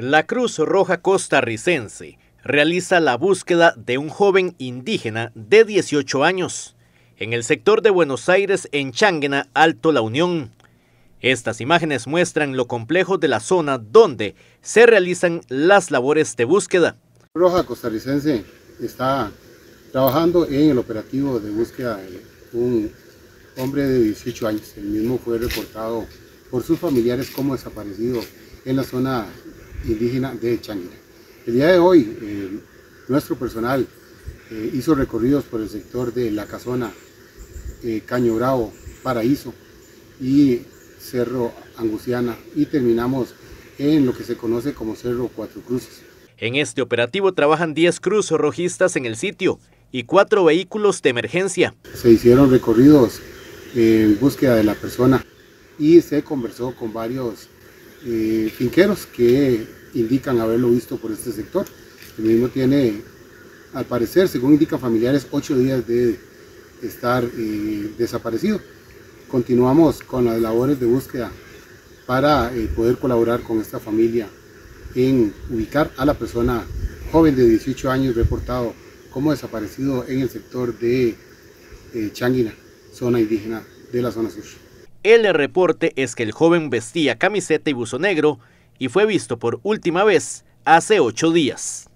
La Cruz Roja Costarricense realiza la búsqueda de un joven indígena de 18 años en el sector de Buenos Aires en Changuena, Alto La Unión. Estas imágenes muestran lo complejo de la zona donde se realizan las labores de búsqueda. Roja Costarricense está trabajando en el operativo de búsqueda de un hombre de 18 años. El mismo fue reportado por sus familiares como desaparecido en la zona indígena de Changuina. El día de hoy, eh, nuestro personal eh, hizo recorridos por el sector de La Casona, eh, Caño Bravo, Paraíso y Cerro Angustiana y terminamos en lo que se conoce como Cerro Cuatro Cruces. En este operativo trabajan 10 cruzos rojistas en el sitio y cuatro vehículos de emergencia. Se hicieron recorridos en búsqueda de la persona y se conversó con varios eh, finqueros que indican haberlo visto por este sector. El mismo tiene, al parecer, según indican familiares, ocho días de estar eh, desaparecido. Continuamos con las labores de búsqueda para eh, poder colaborar con esta familia en ubicar a la persona joven de 18 años reportado como desaparecido en el sector de eh, Changuina, zona indígena de la zona sur. El reporte es que el joven vestía camiseta y buzo negro y fue visto por última vez hace ocho días.